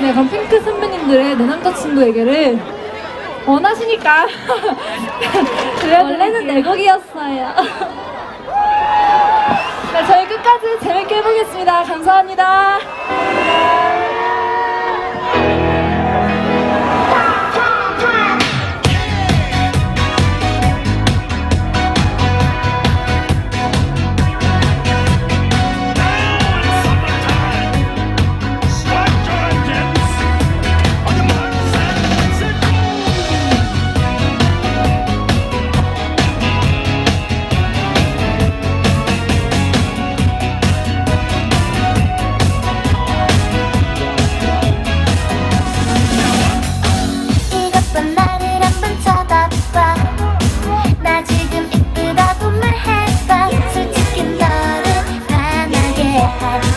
네, 그럼 핑크 선배님들의 내 남자친구에게를 원하시니까 원래는 내 곡이었어요. 네, 저희 끝까지 재밌게 해보겠습니다. 감사합니다.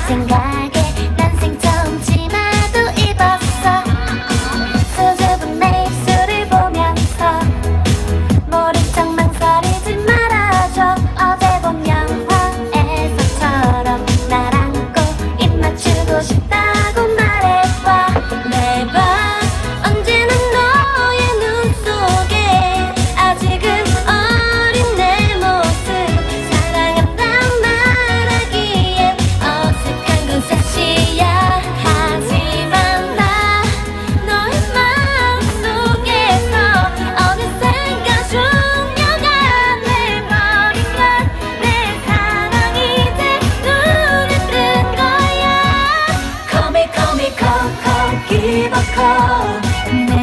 Sing single 掲げばか。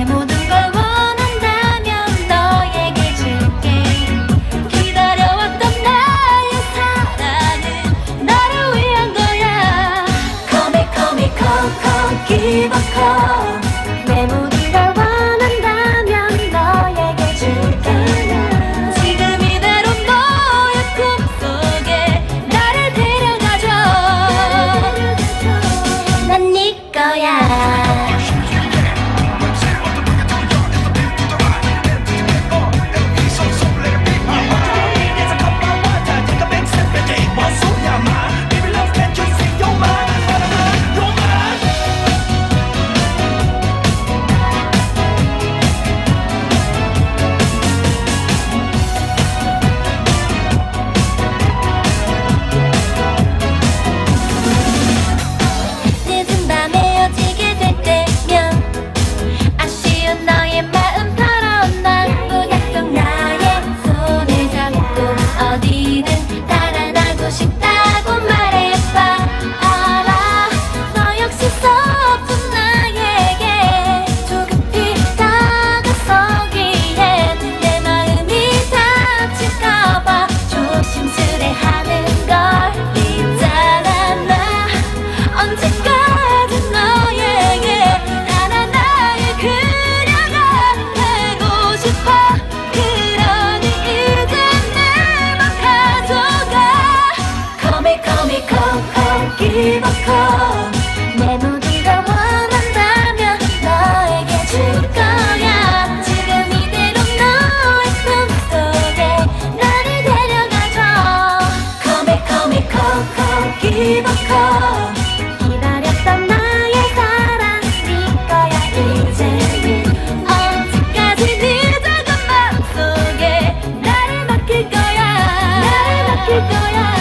지킬 거야.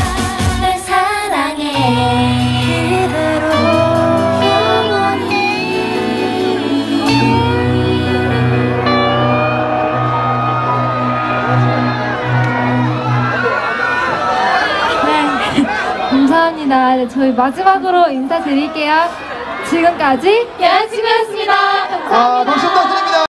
널 사랑해. 그대로 영원히. 네, 감사합니다. 네, 저희 마지막으로 인사드릴게요. 지금까지 여자친구였습니다. 감사합니다. 아, 박수 부탁드립니다.